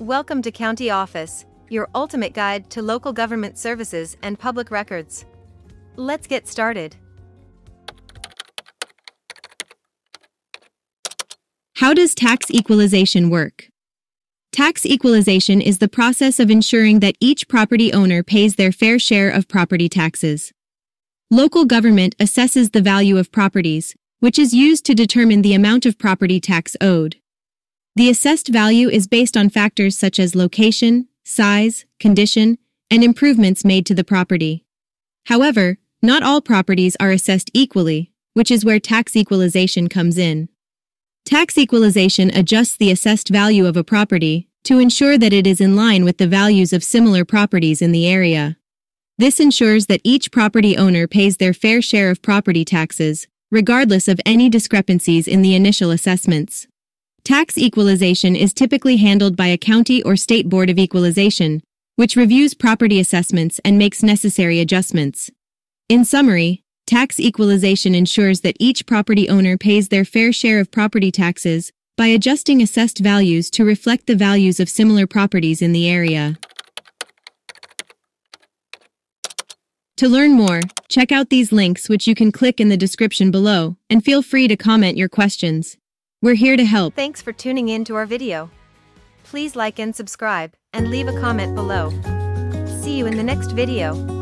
Welcome to County Office, your ultimate guide to local government services and public records. Let's get started. How does tax equalization work? Tax equalization is the process of ensuring that each property owner pays their fair share of property taxes. Local government assesses the value of properties, which is used to determine the amount of property tax owed. The assessed value is based on factors such as location, size, condition, and improvements made to the property. However, not all properties are assessed equally, which is where tax equalization comes in. Tax equalization adjusts the assessed value of a property to ensure that it is in line with the values of similar properties in the area. This ensures that each property owner pays their fair share of property taxes, regardless of any discrepancies in the initial assessments. Tax equalization is typically handled by a county or state board of equalization, which reviews property assessments and makes necessary adjustments. In summary, tax equalization ensures that each property owner pays their fair share of property taxes by adjusting assessed values to reflect the values of similar properties in the area. To learn more, check out these links which you can click in the description below, and feel free to comment your questions. We're here to help. Thanks for tuning in to our video. Please like and subscribe, and leave a comment below. See you in the next video.